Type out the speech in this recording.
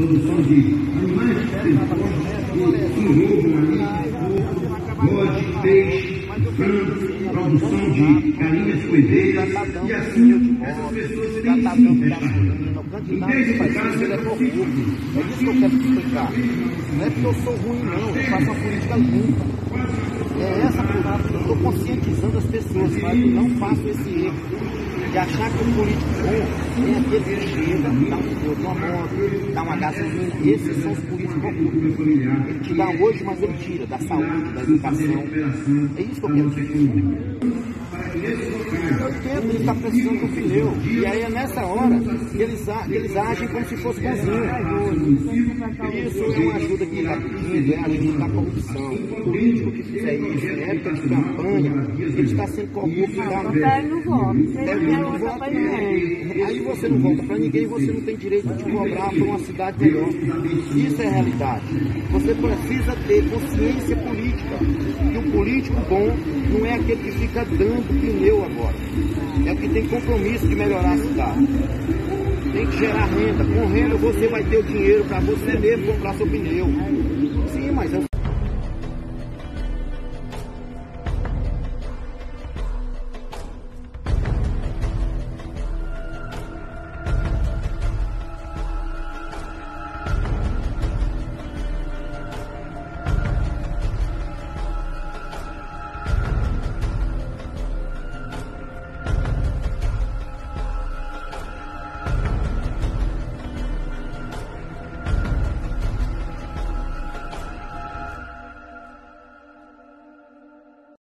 produção de animais que envolvam ali bode, peixe, frango, produção de galinhas coideiras, e assim essas pessoas têm sim restaurante. Em vez de caso, é possível. É isso que eu quero explicar. Não é porque eu sou ruim, não. Eu faço uma política limpa. É essa política. Eu estou conscientizando as pessoas para que não façam esse erro de achar que o político bom é aquele que chega, dá um de uma moto, dá uma gasolina. Esses são os políticos corruptos. Ele te dá hoje, mas ele tira da saúde, da educação. É isso que eu quero dizer. Eu entendo, ele está precisando do pneu. E aí é nessa hora que eles, que eles agem como se fosse bonzinho. Isso é uma ajuda que está pedindo, é ajuda da corrupção. O político que fizer isso em época de campanha, ele está sendo corrupto. Tá? Ele não volta. Ele não volta para ninguém. Aí você não volta para ninguém, você não tem direito de cobrar para uma cidade melhor. Isso é realidade. Você precisa ter consciência política. E o político bom não é aquele que fica dando pneu agora. É o que tem compromisso de melhorar a cidade. Tem que gerar renda. Com renda você vai ter o dinheiro para você mesmo comprar seu pneu. Sim, mas é